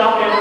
don't